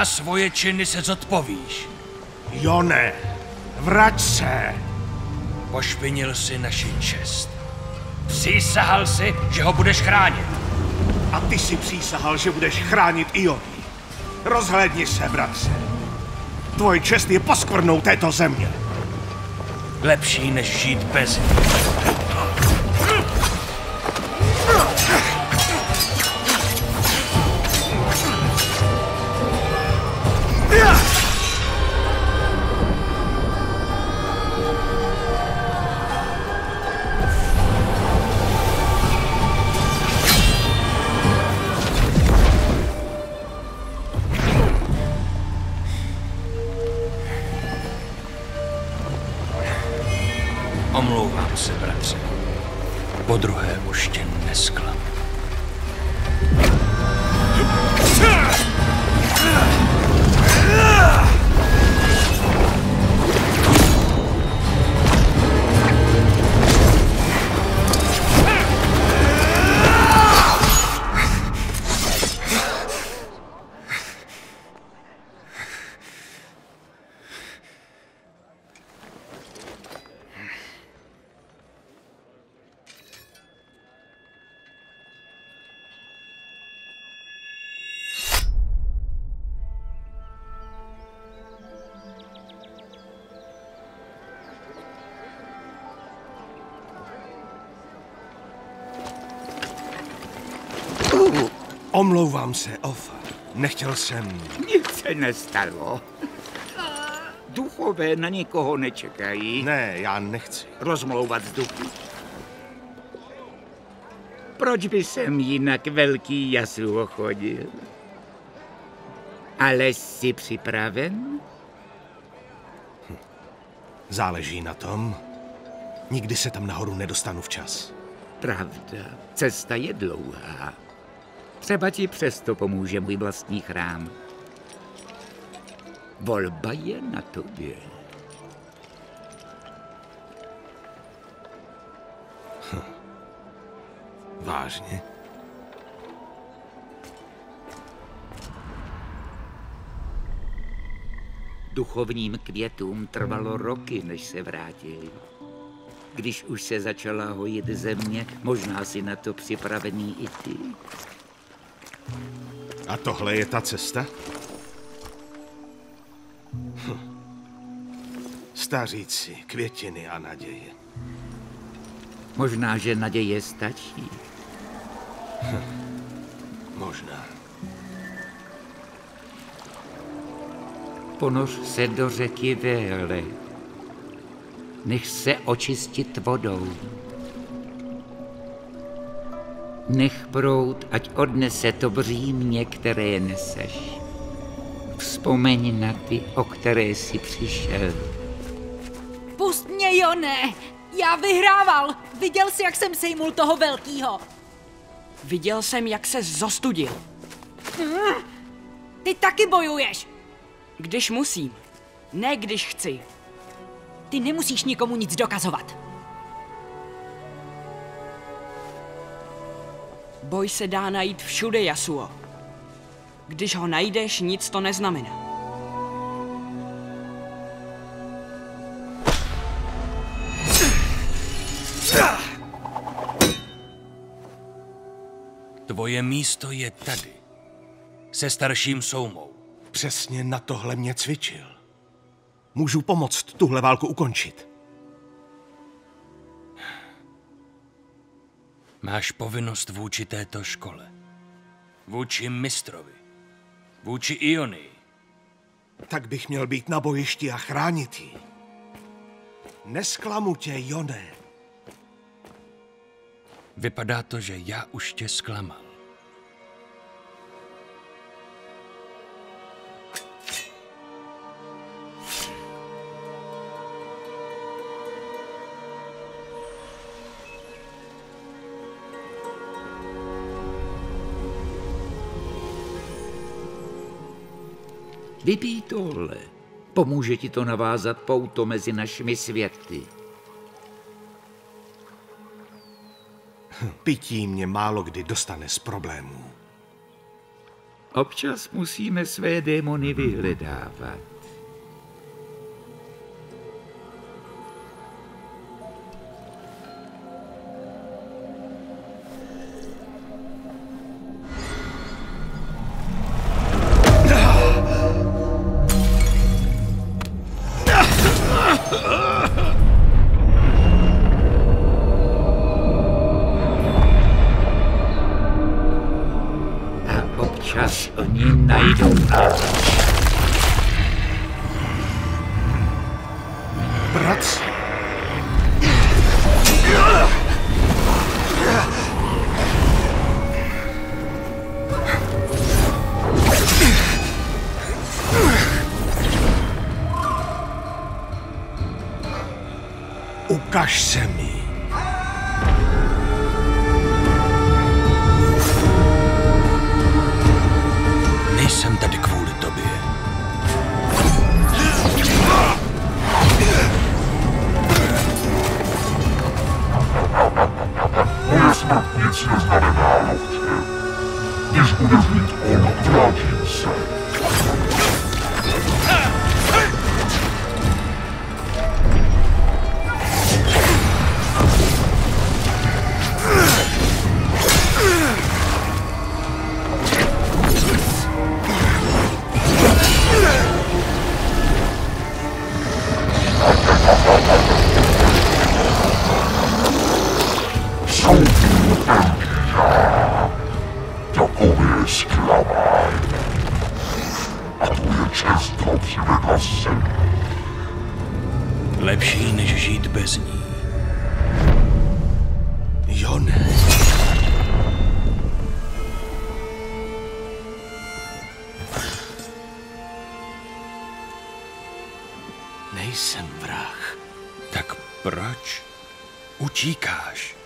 Za svoje činy se zodpovíš. Jone, vrať se! Pošpinil si naši čest. Přísahal si, že ho budeš chránit. A ty si přísahal, že budeš chránit Iony. Rozhlédni se, bratře. Tvoj čest je poskvrnou této země. Lepší, než žít bez ní. Omlouvám se, Ofa. Nechtěl jsem... Nic se nestalo. Duchové na nikoho nečekají. Ne, já nechci. Rozmlouvat s duchy. Proč by sem jinak velký Jasuo chodil? Ale jsi připraven? Záleží na tom. Nikdy se tam nahoru nedostanu včas. Pravda, cesta je dlouhá. Třeba ti přesto pomůže můj vlastní chrám. Volba je na tobě. Vážně? Duchovním květům trvalo roky, než se vrátili. Když už se začala hojit země, možná si na to připravený i ty. A tohle je ta cesta? Hm. Staříci, květiny a naděje. Možná, že naděje stačí. Možná. Ponoř se do řeky Véle. Nech se očistit vodou. Nech prout, ať odnese to břímě, které neseš. Vzpomeň na ty, o které jsi přišel. Pust mě, Jone! Já vyhrával! Viděl jsi, jak jsem sejmul toho velkýho. Viděl jsem, jak se zostudil. Ty taky bojuješ! Když musím. Ne když chci. Ty nemusíš nikomu nic dokazovat. Boj se dá najít všude, Jasuo. Když ho najdeš, nic to neznamená. Tvoje místo je tady. Se starším soumou. Přesně na tohle mě cvičil. Můžu pomoct tuhle válku ukončit. Máš povinnost vůči této škole. Vůči mistrovi. Vůči Ionii. Tak bych měl být na bojišti a chránit ji. Nesklamu tě, Jone. Vypadá to, že já už tě zklamal. Vypij tohle. Pomůže ti to navázat pouto mezi našimi světy. Pití mě málo kdy dostane z problémů. Občas musíme své démony vyhledávat. Bratře. Ukaž se mi. Nejsem tady kvůli tobě. Moje smrt nic neznamená, lovče. Když budeš mít on, vrátím se. Žít bez ní. Jone. Nejsem vrah. Tak proč utíkáš?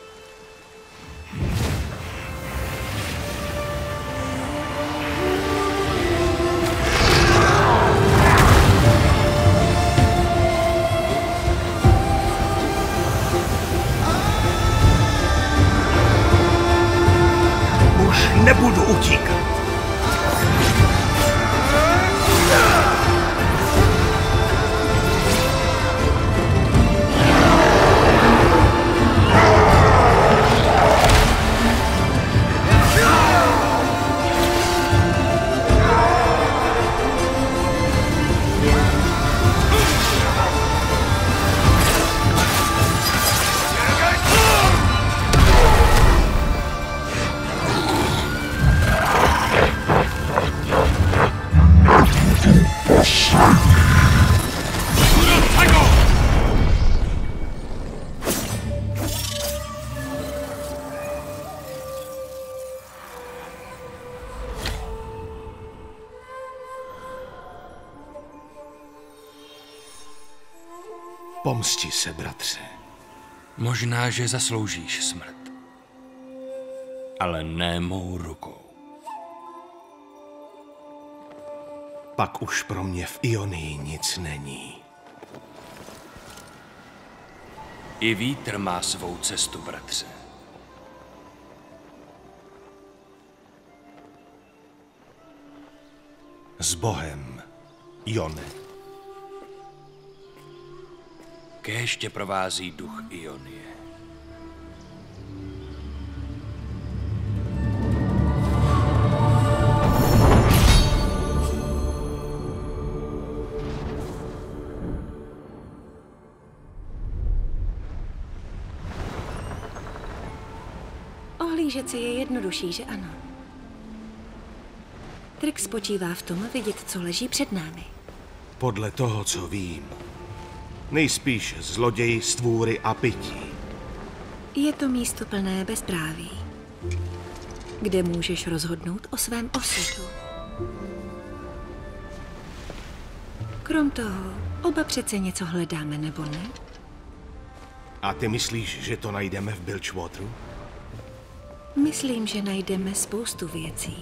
Pomsti se, bratře. Možná, že zasloužíš smrt. Ale ne mou rukou. Pak už pro mě v Ionii nic není. I vítr má svou cestu, bratře. S Bohem, Jone. Kéž tě provází duch Ionie. Ohlížet se je jednodušší, že ano? Trik spočívá v tom vidět, co leží před námi. Podle toho, co vím, nejspíš zloději, stvůry a pití. Je to místo plné bezpráví, kde můžeš rozhodnout o svém osudu. Krom toho, oba přece něco hledáme, nebo ne? A ty myslíš, že to najdeme v Bilgewateru? Myslím, že najdeme spoustu věcí.